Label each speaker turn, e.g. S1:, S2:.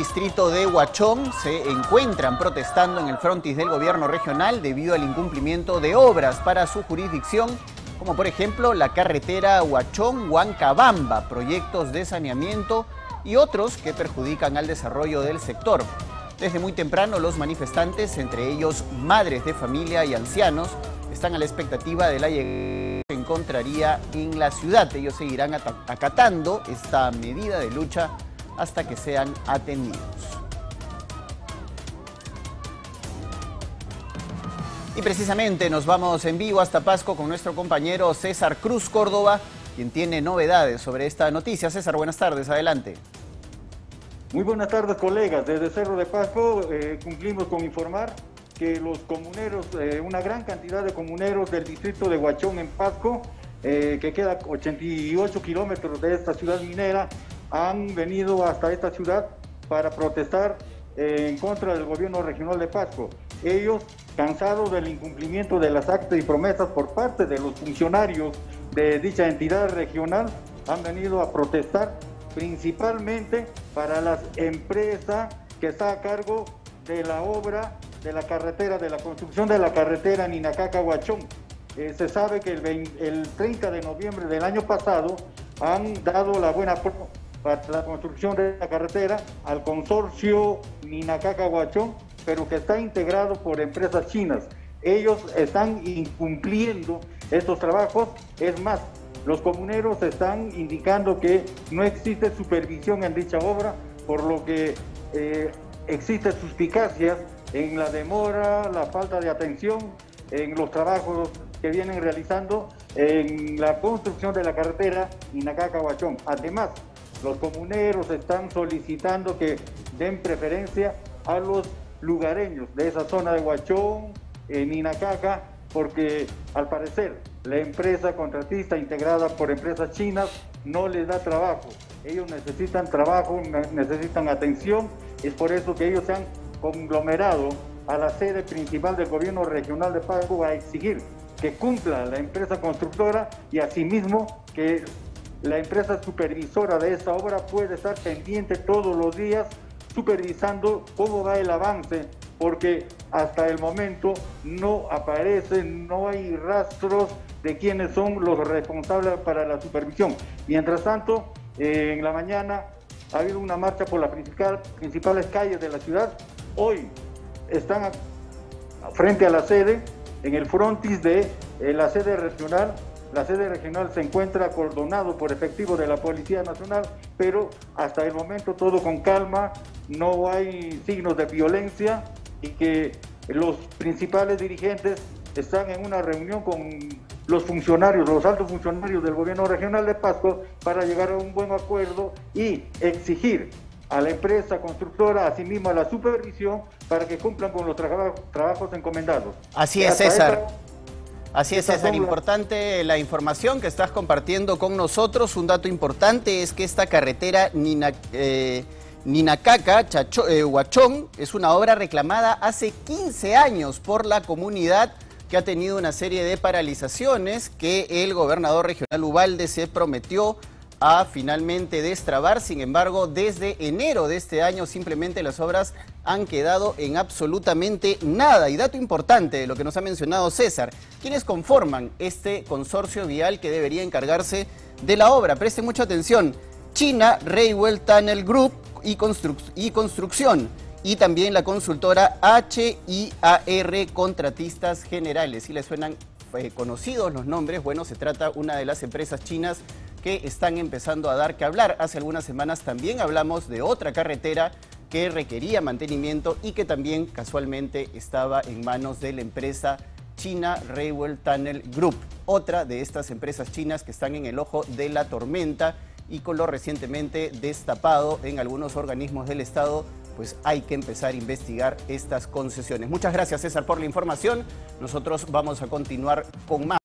S1: distrito de Huachón se encuentran protestando en el frontis del gobierno regional debido al incumplimiento de obras para su jurisdicción, como por ejemplo la carretera Huachón-Huancabamba, proyectos de saneamiento y otros que perjudican al desarrollo del sector. Desde muy temprano los manifestantes, entre ellos madres de familia y ancianos, están a la expectativa de la llegada que se encontraría en la ciudad. Ellos seguirán acatando esta medida de lucha hasta que sean atendidos. Y precisamente nos vamos en vivo hasta Pasco con nuestro compañero César Cruz Córdoba, quien tiene novedades sobre esta noticia. César, buenas tardes, adelante.
S2: Muy buenas tardes, colegas. Desde Cerro de Pasco eh, cumplimos con informar que los comuneros, eh, una gran cantidad de comuneros del distrito de Huachón en Pasco, eh, que queda 88 kilómetros de esta ciudad minera, han venido hasta esta ciudad para protestar en contra del gobierno regional de Pasco. Ellos, cansados del incumplimiento de las actas y promesas por parte de los funcionarios de dicha entidad regional, han venido a protestar principalmente para las empresas que está a cargo de la obra de la carretera, de la construcción de la carretera Ninacaca-Huachón. Eh, se sabe que el, el, 30 de noviembre del año pasado han dado la buena para la construcción de la carretera al consorcio Ninacaca-Huachón, pero que está integrado por empresas chinas. Ellos están incumpliendo estos trabajos. Es más, los comuneros están indicando que no existe supervisión en dicha obra, por lo que eh, existen suspicacias en la demora, la falta de atención, en los trabajos que vienen realizando en la construcción de la carretera Inacaca-Huachón. Además, los comuneros están solicitando que den preferencia a los lugareños de esa zona de Huachón, en Inacaca, porque al parecer la empresa contratista integrada por empresas chinas no les da trabajo. Ellos necesitan trabajo, necesitan atención, es por eso que ellos se han conglomerado a la sede principal del gobierno regional de Pago a exigir que cumpla la empresa constructora y asimismo que la empresa supervisora de esta obra puede estar pendiente todos los días supervisando cómo va el avance porque hasta el momento no aparecen, no hay rastros de quiénes son los responsables para la supervisión. Mientras tanto, eh, en la mañana ha habido una marcha por las principales calles de la ciudad. Hoy están frente a la sede, en el frontis de eh, la sede regional. La sede regional se encuentra acordonado por efectivo de la Policía Nacional, pero hasta el momento todo con calma, no hay signos de violencia y que los principales dirigentes están en una reunión con los funcionarios, los altos funcionarios del gobierno regional de Pasco para llegar a un buen acuerdo y exigir a la empresa constructora, asimismo a la supervisión, para que cumplan con los trabajos encomendados.
S1: Así es, César. Así es, César. Importante la información que estás compartiendo con nosotros. Un dato importante es que esta carretera Nina, eh, Ninacaca, eh, Huachón, es una obra reclamada hace 15 años por la comunidad que ha tenido una serie de paralizaciones que el gobernador regional Ubalde se prometió a finalmente destrabar. Sin embargo, desde enero de este año simplemente las obras han quedado en absolutamente nada. Y dato importante de lo que nos ha mencionado César, quienes conforman este consorcio vial que debería encargarse de la obra. Presten mucha atención. China Railway Tunnel Group, y, y Construcción y también la consultora HIAR Contratistas Generales. Si les suenan eh, conocidos los nombres, bueno, se trata una de las empresas chinas que están empezando a dar que hablar. Hace algunas semanas también hablamos de otra carretera que requería mantenimiento y que también casualmente estaba en manos de la empresa China Railway Tunnel Group, otra de estas empresas chinas que están en el ojo de la tormenta y con lo recientemente destapado en algunos organismos del Estado, pues hay que empezar a investigar estas concesiones. Muchas gracias César por la información. Nosotros vamos a continuar con más.